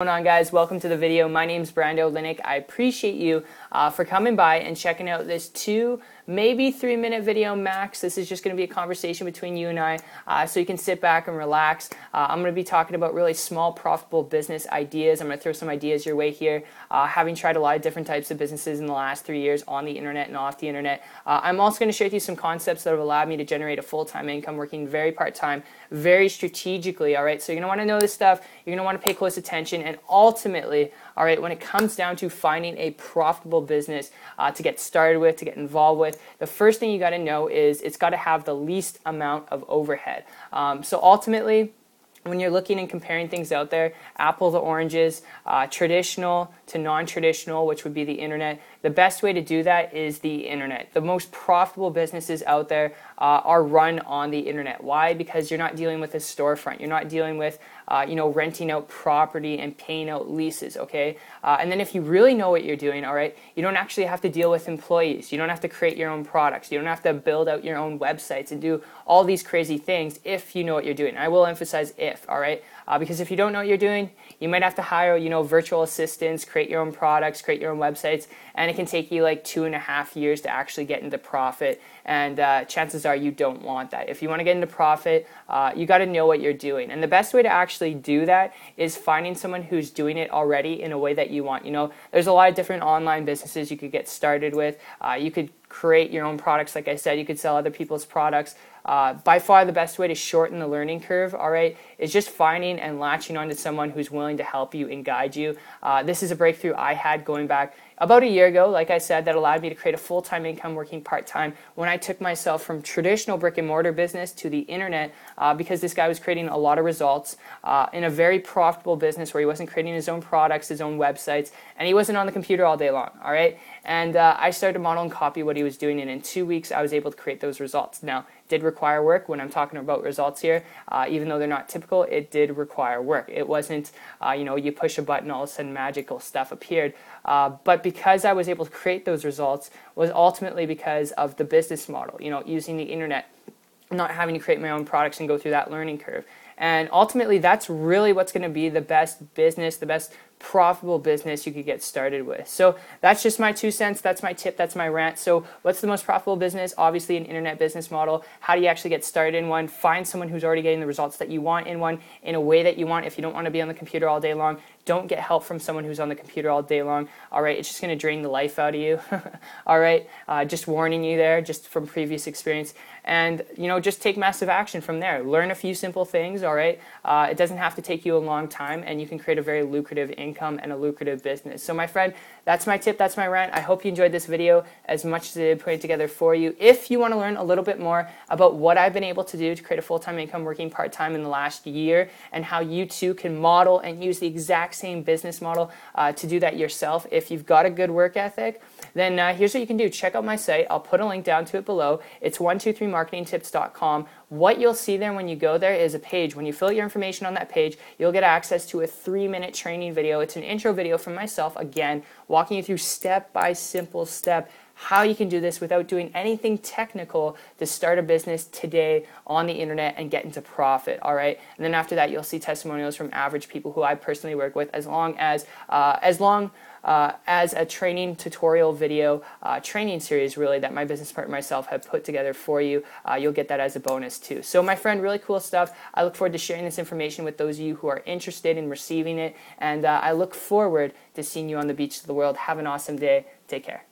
going on guys? Welcome to the video. My name is brando linick. I appreciate you uh, for coming by and checking out this two maybe three minute video max. This is just going to be a conversation between you and i uh, so you can sit back and relax. Uh, i'm going to be talking about really small profitable business ideas. I'm going to throw some ideas your way here. Uh, having tried a lot of different types of businesses in the last three years on the internet and off the internet uh, i'm also going to share with you some concepts that have allowed me to generate a full-time income working very part-time very strategically all right? So you're going to want to know this stuff. You're going to want to pay close attention. And ultimately, all right, when it comes down to finding a profitable business uh, to get started with, to get involved with, the first thing you got to know is it's got to have the least amount of overhead. Um, so ultimately, when you're looking and comparing things out there, apple to oranges, uh, traditional to non-traditional, which would be the internet, the best way to do that is the internet. The most profitable businesses out there uh, are run on the internet. Why? Because you're not dealing with a storefront. You're not dealing with, uh, you know, renting out property and paying out leases. Okay, uh, and then if you really know what you're doing, all right, you don't actually have to deal with employees. You don't have to create your own products. You don't have to build out your own websites and do all these crazy things if you know what you're doing. I will emphasize if. All right, uh, because if you don't know what you're doing, you might have to hire, you know, virtual assistants, create your own products, create your own websites, and it can take you like two and a half years to actually get into profit. And uh, chances are you don't want that. If you want to get into profit, uh, you got to know what you're doing. And the best way to actually do that is finding someone who's doing it already in a way that you want. You know, there's a lot of different online businesses you could get started with. Uh, you could create your own products. Like I said, you could sell other people's products. Uh, by far, the best way to shorten the learning curve, all right, is just finding and latching onto someone who's willing to help you and guide you. Uh, this is a breakthrough I had going back about a year ago, like I said, that allowed me to create a full time income working part time when I took myself from traditional brick and mortar business to the internet uh, because this guy was creating a lot of results uh, in a very profitable business where he wasn't creating his own products, his own websites, and he wasn't on the computer all day long, all right? And uh, I started to model and copy what he was doing, and in two weeks, I was able to create those results. Now, did require work when I'm talking about results here. Uh, even though they're not typical, it did require work. It wasn't, uh, you know, you push a button, all of a sudden magical stuff appeared. Uh, but because I was able to create those results was ultimately because of the business model, you know, using the internet, not having to create my own products and go through that learning curve. And ultimately, that's really what's going to be the best business, the best profitable business you could get started with. So that's just my two cents. That's my tip. That's my rant. So what's the most profitable business? Obviously, an internet business model. How do you actually get started in one? Find someone who's already getting the results that you want in one in a way that you want. If you don't want to be on the computer all day long, don't get help from someone who's on the computer all day long. All right, it's just going to drain the life out of you. all right, uh, just warning you there, just from previous experience. And you know, just take massive action from there. Learn a few simple things. All right, uh, it doesn't have to take you a long time, and you can create a very lucrative income and a lucrative business. So, my friend, that's my tip. That's my rant. I hope you enjoyed this video as much as I did putting it together for you. If you want to learn a little bit more about what I've been able to do to create a full-time income working part-time in the last year, and how you too can model and use the exact same business model uh, to do that yourself. If you've got a good work ethic, then uh, here's what you can do. Check out my site. I'll put a link down to it below. It's 123marketingtips.com. What you'll see there when you go there is a page. When you fill your information on that page, you'll get access to a three minute training video. It's an intro video from myself, again, walking you through step by simple step how you can do this without doing anything technical to start a business today on the internet and get into profit. All right, and then after that, you'll see testimonials from average people who I personally work with, as long as uh, as long uh, as a training tutorial video uh, training series really that my business partner myself have put together for you. Uh, you'll get that as a bonus too. So my friend, really cool stuff. I look forward to sharing this information with those of you who are interested in receiving it, and uh, I look forward to seeing you on the beach of the world. Have an awesome day. Take care.